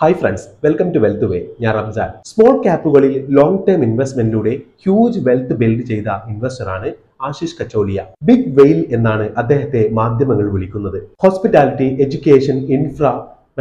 Hi friends welcome to wealth way ഞാൻ Ramzan. Small ക്യാപ്പുകളിൽ long term ഇൻവെസ്റ്റ്മെന്റിലൂടെ ഹ്യൂജ് വെൽത്ത് ബിൽഡ് ചെയ്ത ഇൻവെസ്റ്ററാണ് ആശിഷ് കച്ചോലിയ. ബിഗ് വെയിൽ എന്നാണ് അദ്ദേഹത്തെ മാധ്യമങ്ങൾ വിളിക്കുന്നത്. ഹോസ്പിറ്റാലിറ്റി എഡ്യൂക്കേഷൻ ഇൻഫ്ര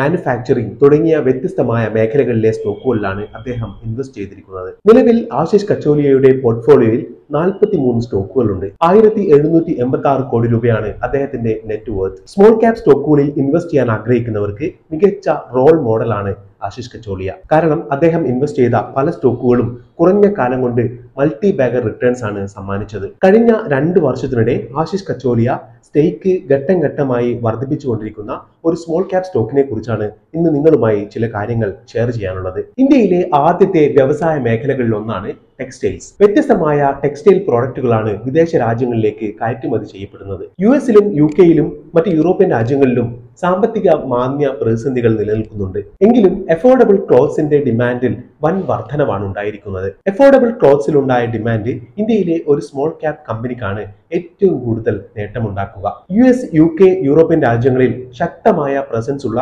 മാനുഫാക്ചറിംഗ് തുടങ്ങിയ വ്യത്യസ്തമായ മേഖലകളിലെ സ്റ്റോക്കുകളിലാണ് അദ്ദേഹം ഇൻവെസ്റ്റ് ചെയ്തിരിക്കുന്നത്. നിലവിൽ ആശിഷ് കച്ചോലിയയുടെ പോർട്ട്ഫോളിയോയിൽ നാൽപ്പത്തി മൂന്ന് സ്റ്റോക്കുകളുണ്ട്. ആയിരത്തി എഴുന്നൂറ്റി എൺപത്തി ആറ് കോടി രൂപയാണ് അദ്ദേഹത്തിന്റെ നെറ്റ് വർത്ത് സ്മോൾ ക്യാപ് സ്റ്റോക്കുകളിൽ ഇൻവെസ്റ്റ് ചെയ്യാൻ ആഗ്രഹിക്കുന്നവർക്ക് മികച്ച റോൾ മോഡലാണ് ആശിഷ് കച്ചോളിയ. കാരണം അദ്ദേഹം ഇൻവെസ്റ്റ് ചെയ്ത പല സ്റ്റോക്കുകളും കുറഞ്ഞ കാലം കൊണ്ട് മൾട്ടി ബാഗർ റിട്ടേൺസ് ആണ് സമ്മാനിച്ചത്. കഴിഞ്ഞ രണ്ട് വർഷത്തിനിടെ ആശിഷ് കച്ചോലിയ സ്റ്റേക്ക് ഘട്ടം ഘട്ടമായി വർദ്ധിപ്പിച്ചുകൊണ്ടിരിക്കുന്ന ഒരു സ്മോൾ ക്യാപ് സ്റ്റോക്കിനെ കുറിച്ചാണ് ഇന്ന് നിങ്ങളുമായി ചില കാര്യങ്ങൾ ഷെയർ ചെയ്യാനുള്ളത്. ഇന്ത്യയിലെ ആദ്യത്തെ വ്യവസായ മേഖലകളിൽ ഒന്നാണ് ടെക്സ്റ്റൈൽസ്. വ്യത്യസ്തമായ ടെക്സ്റ്റൈൽ പ്രോഡക്റ്റുകളാണ് വിദേശ രാജ്യങ്ങളിലേക്ക് കയറ്റുമതി ചെയ്യപ്പെടുന്നത്. യു എസിലും യു കെയിലും മറ്റ് യൂറോപ്യൻ രാജ്യങ്ങളിലും സാമ്പത്തിക മാന്യ പ്രതിസന്ധികൾ നിലനിൽക്കുന്നുണ്ട്. എങ്കിലും എഫോർഡബിൾ ക്ലോത്ത്സിന്റെ ഡിമാൻഡിൽ വൻ വർധനവാണ് ഉണ്ടായിരിക്കുന്നത്. എഫോർഡബിൾ ക്ലോത്ത്സിൽ ഉണ്ടായ ഡിമാൻഡ് ഇന്ത്യയിലെ ഒരു സ്മോൾ ക്യാപ് കമ്പനിക്കാണ് ഏറ്റവും കൂടുതൽ നേട്ടമുണ്ടാക്കുക. U S U K European രാജ്യങ്ങളിൽ ശക്തമായ പ്രസൻസ് ഉള്ള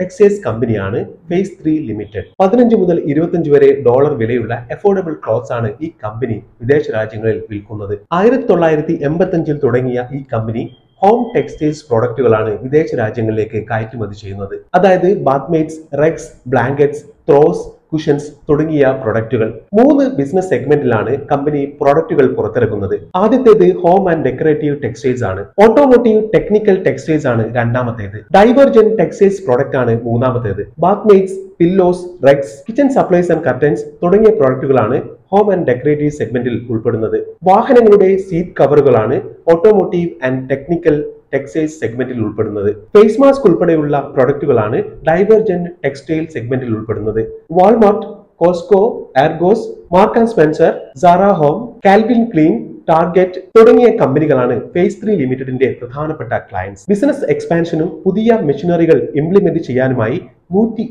ടെക്സ്റ്റൈൽസ് കമ്പനിയാണ് ഫേസ് ത്രീ ലിമിറ്റഡ് പതിനഞ്ച് മുതൽ ഇരുപത്തിയഞ്ച് വരെ ഡോളർ വിലയുള്ള അഫോർഡബിൾ ക്ലോത്ത്സ് ആണ് ഈ കമ്പനി വിദേശ രാജ്യങ്ങളിൽ വിൽക്കുന്നത്. ആയിരത്തി തൊള്ളായിരത്തി എൺപത്തി തുടങ്ങിയ ഈ കമ്പനി ഹോം ടെക്സ്റ്റൈൽസ് പ്രോഡക്റ്റുകളാണ് വിദേശ രാജ്യങ്ങളിലേക്ക് കയറ്റുമതി ചെയ്യുന്നത്. അതായത് bathmats rugs blankets throws cushions തുടങ്ങിയ പ്രൊഡക്റ്റുകൾ മൂന്ന് ബിസിനസ് സെഗ്മെന്റിലാണ് കമ്പനി പ്രൊഡക്റ്റുകൾ പുറത്തിറക്കുന്നത്. ആദ്യത്തേത് ഹോം ആൻഡ് ഡെക്കറേറ്റീവ് ടെക്സ്റ്റൈൽസ് ആണ്. ഓട്ടോമോട്ടീവ് ടെക്നിക്കൽ ടെക്സ്റ്റൈൽസ് ആണ് രണ്ടാമത്തേത്. ഡൈവർജൻ ടെക്സ്റ്റൈൽസ് പ്രൊഡക്റ്റ് ആണ് മൂന്നാമത്തേത്. Bathmats pillows rugs kitchen supplies and curtains തുടങ്ങിയ പ്രൊഡക്റ്റുകളാണ് ഹോം ആൻഡ് ഡെക്കറേറ്റീവ് സെഗ്മെന്റിൽ ഉൾപ്പെടുന്നത്. വാഹനങ്ങളുടെ സീറ്റ് കവറുകളാണ് ഓട്ടോമോട്ടീവ് ആൻഡ് ടെക്നിക്കൽ ടെക്സ്റ്റൈൽസ് സെഗ്മെന്റിൽ ഉൾപ്പെടുന്നത്. ഫേസ് മാസ്ക് ഉൾപ്പെടെയുള്ള പ്രൊഡക്റ്റുകളാണ് ഡൈവർജന്റ് ടെക്സ്റ്റൈൽ സെഗ്മെന്റിൽ ഉൾപ്പെടുന്നത്. Walmart Costco Argos Mark and Spencer Zara home Calvin Klein Target തുടങ്ങിയ കമ്പനികളാണ് ഫേസ് ത്രീ ലിമിറ്റഡിന്റെ പ്രധാനപ്പെട്ട ക്ലയൻസ് ബിസിനസ് എക്സ്പാൻഷനും പുതിയ മെഷീനറികൾ ഇംപ്ലിമെന്റ് ചെയ്യാനുമായി നൂറ്റി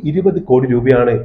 കോടി രൂപയാണ്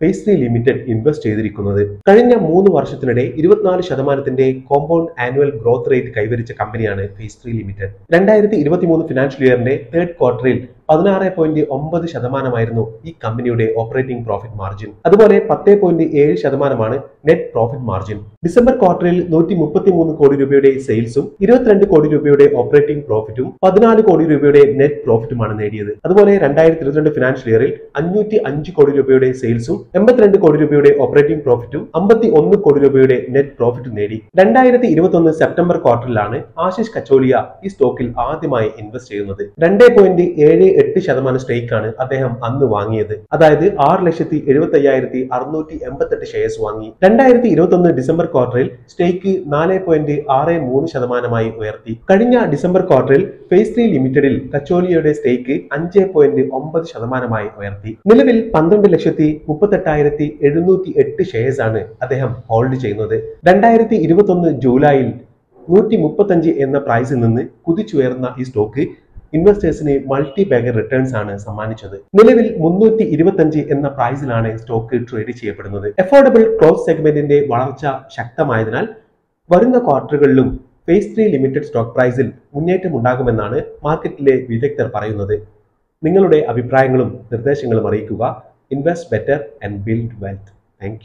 ത്രീ ലിമിറ്റഡ് ഇൻവെസ്റ്റ് ചെയ്തിരിക്കുന്നത്. കഴിഞ്ഞ മൂന്ന് വർഷത്തിനിടെ ഇരുപത്തിനാല് ശതമാനത്തിന്റെ കോമ്പൗണ്ട് ആനുവൽ ഗ്രോത്ത് റേറ്റ് കൈവരിച്ച കമ്പനിയാണ് പേസ്ലി ലിമിറ്റഡ് രണ്ടായിരത്തി ഇരുപത്തിമൂന്ന് ഫിനാൻഷ്യൽ ഇയറിന്റെ തേർഡ് ക്വാർട്ടറിൽ പതിനാറ് പോയിന്റ് ഒമ്പത് ശതമാനമായിരുന്നു ഈ കമ്പനിയുടെ ഓപ്പറേറ്റിംഗ് പ്രോഫിറ്റ് മാർജിൻ. അതുപോലെ പത്ത് പോയിന്റ് ഏഴ് ശതമാനമാണ് നെറ്റ് പ്രോഫിറ്റ് മാർജിൻ. ഡിസംബർ ക്വാർട്ടറിൽ നൂറ്റി മുപ്പത്തി മൂന്ന് കോടി രൂപയുടെ സെയിൽസും ഇരുപത്തിരണ്ട് കോടി രൂപയുടെ ഓപ്പറേറ്റിംഗ് പ്രോഫിറ്റും പതിനാല് കോടി രൂപയുടെ നെറ്റ് പ്രോഫിറ്റുമാണ് നേടിയത്. അതുപോലെ രണ്ടായിരത്തി ഇരുപത്തിരണ്ട് ഫിനാൻഷ്യൽ ഇയറിൽ അഞ്ഞൂറ്റി അഞ്ച് കോടി രൂപയുടെ സെയിൽസും എൺപത്തിരണ്ട് കോടി രൂപയുടെ ഓപ്പറേറ്റിംഗ് പ്രോഫിറ്റും അമ്പത്തി ഒന്ന് കോടി രൂപയുടെ നെറ്റ് പ്രോഫിറ്റും നേടി. രണ്ടായിരത്തി ഇരുപത്തി സെപ്റ്റംബർ ക്വാർട്ടറിലാണ് ആശിഷ് കച്ചോലിയ ഈ സ്റ്റോക്കിൽ ആദ്യമായി ഇൻവെസ്റ്റ് ചെയ്യുന്നത്. രണ്ട് പോയിന്റ് ഏഴ് എട്ട് ശതമാനം സ്റ്റേക്കാണ് അദ്ദേഹം അന്ന് വാങ്ങിയത്. അതായത് ആറ് ലക്ഷത്തി എഴുപത്തി അയ്യായിരത്തി അറുന്നൂറ്റി എൺപത്തെട്ട് ഷെയർസ് വാങ്ങി. രണ്ടായിരത്തി ഇരുപത്തി ഒന്ന് ഡിസംബർ ക്വാർട്ടറിൽ സ്റ്റേക്ക് നാല് പോയിന്റ് ആറ് മൂന്ന് ശതമാനമായി ഉയർത്തി. കഴിഞ്ഞ ഡിസംബർ ക്വാർട്ടറിൽ ഫേസ് ത്രീ ലിമിറ്റഡിൽ കച്ചോലിയുടെ സ്റ്റേക്ക് അഞ്ച് പോയിന്റ് ഒമ്പത് ശതമാനമായി ഉയർത്തി. നിലവിൽ പന്ത്രണ്ട് ലക്ഷത്തി മുപ്പത്തെട്ടായിരത്തി എഴുന്നൂറ്റി എട്ട് ഷെയർസ് ആണ് അദ്ദേഹം ഹോൾഡ് ചെയ്യുന്നത്. രണ്ടായിരത്തി ഇരുപത്തി ഒന്ന് ജൂലൈയിൽ നൂറ്റി മുപ്പത്തഞ്ച് എന്ന പ്രൈസിൽ നിന്ന് കുതിച്ചുയർന്ന ഈ സ്റ്റോക്ക് ഇൻവെസ്റ്റേഴ്സിന് മൾട്ടി ബാഗർ റിട്ടേൺസ് ആണ് സമ്മാനിച്ചത്. നിലവിൽ മുന്നൂറ്റി ഇരുപത്തഞ്ച് എന്ന പ്രൈസിലാണ് സ്റ്റോക്ക് ട്രേഡ് ചെയ്യപ്പെടുന്നത്. എഫോർഡബിൾ ക്ലോസ് സെഗ്മെന്റിന്റെ വളർച്ച ശക്തമായതിനാൽ വരുന്ന ക്വാർട്ടറുകളിലും ഫേസ് ത്രീ ലിമിറ്റഡ് സ്റ്റോക്ക് പ്രൈസിൽ മുന്നേറ്റം ഉണ്ടാകുമെന്നാണ് മാർക്കറ്റിലെ വിദഗ്ധർ പറയുന്നത്. നിങ്ങളുടെ അഭിപ്രായങ്ങളും നിർദ്ദേശങ്ങളും അറിയിക്കുക. Invest better and build wealth thank